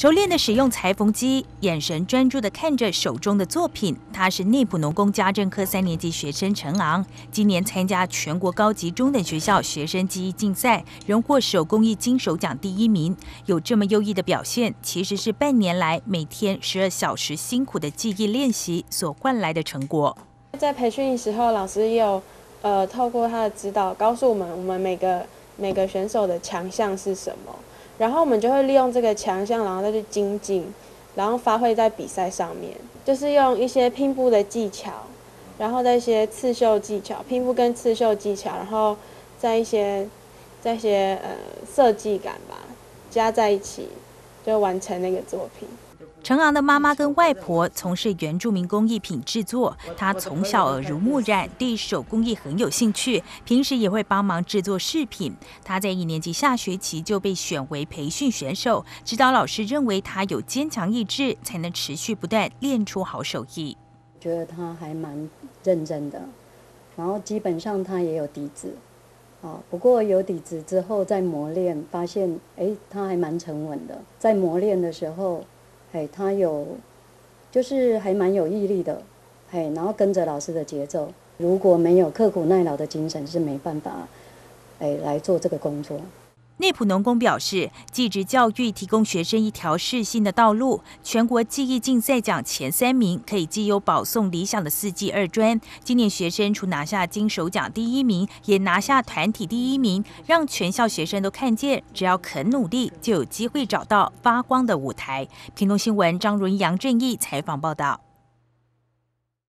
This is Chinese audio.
熟练的使用裁缝机，眼神专注的看着手中的作品。他是内埔农工家政科三年级学生陈昂，今年参加全国高级中等学校学生技艺竞赛，荣获手工艺金手奖第一名。有这么优异的表现，其实是半年来每天十二小时辛苦的记忆练习所换来的成果。在培训的时候，老师也有呃透过他的指导，告诉我们我们每个每个选手的强项是什么。然后我们就会利用这个强项，然后再去精进，然后发挥在比赛上面，就是用一些拼布的技巧，然后在一些刺绣技巧，拼布跟刺绣技巧，然后在一些在一些呃设计感吧，加在一起，就完成那个作品。陈昂的妈妈跟外婆从事原住民工艺品制作，他从小耳濡目染，对手工艺很有兴趣，平时也会帮忙制作饰品。他在一年级下学期就被选为培训选手，指导老师认为他有坚强意志，才能持续不断练出好手艺。觉得他还蛮认真的，然后基本上他也有底子，啊，不过有底子之后再磨练，发现哎，他还蛮沉稳的，在磨练的时候。哎，他有，就是还蛮有毅力的，哎，然后跟着老师的节奏，如果没有刻苦耐劳的精神，是没办法，哎，来做这个工作。内埔农工表示，技职教育提供学生一条适性的道路。全国技艺竞赛奖前三名可以既有保送理想的四技二专。今年学生除拿下金手奖第一名，也拿下团体第一名，让全校学生都看见，只要肯努力，就有机会找到发光的舞台。屏东新闻张荣杨正义采访报道。